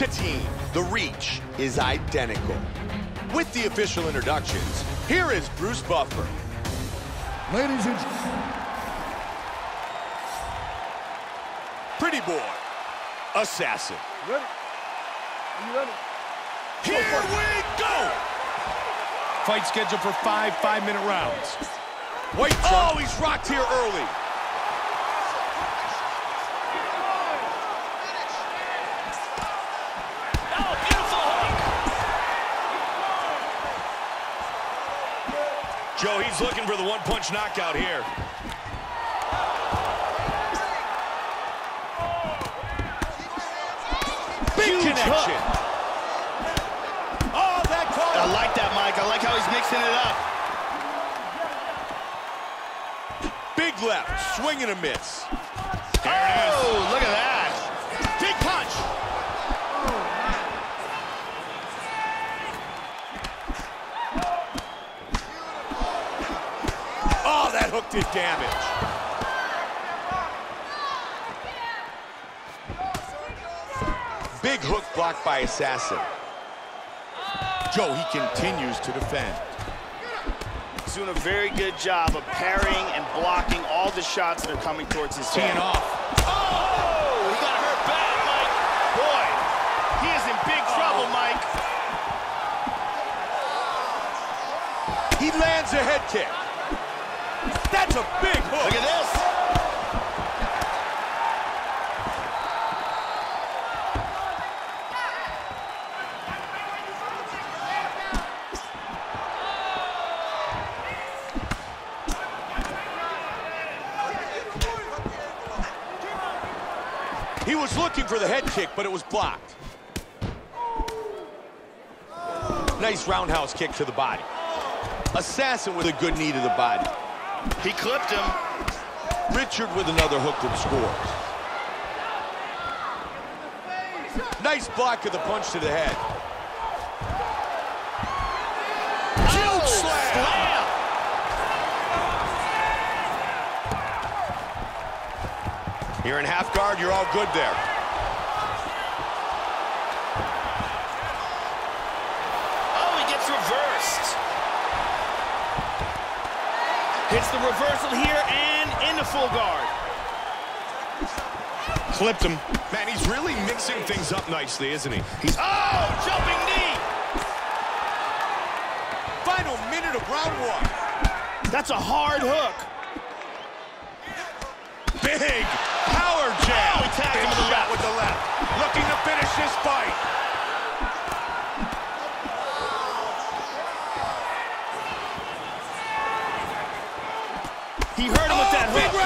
to team, the reach is identical. With the official introductions, here is Bruce Buffer. Ladies and gentlemen. Pretty boy, assassin. Ready? Are you ready? Here we go! Fight scheduled for five five-minute rounds. Wait, oh, he's rocked here early. Joe, he's looking for the one-punch knockout here. Big Huge connection. Oh, that I like that, Mike. I like how he's mixing it up. Big left, swing and a miss. oh, look at that. That hook did damage. Big hook blocked by Assassin. Joe, he continues to defend. He's doing a very good job of parrying and blocking all the shots that are coming towards his Teeing head. off. Oh, he got hurt bad, Mike. Boy, he is in big trouble, Mike. He lands a head kick. That's a big hook. Look at this. He was looking for the head kick, but it was blocked. Nice roundhouse kick to the body. Assassin with a good knee to the body. He clipped him. Richard with another hook that scores. Nice block of the punch to the head. Huge oh, slam. Slam. You're in half guard, you're all good there. Oh, he gets reversed. Hits the reversal here and into full guard. Clipped him. Man, he's really mixing things up nicely, isn't he? He's Oh, jumping knee. final minute of round one. That's a hard hook. Big power jab. Oh, he tagged Big him with the shot left. with the left. Looking to finish this fight. He hurt him with that oh, hook.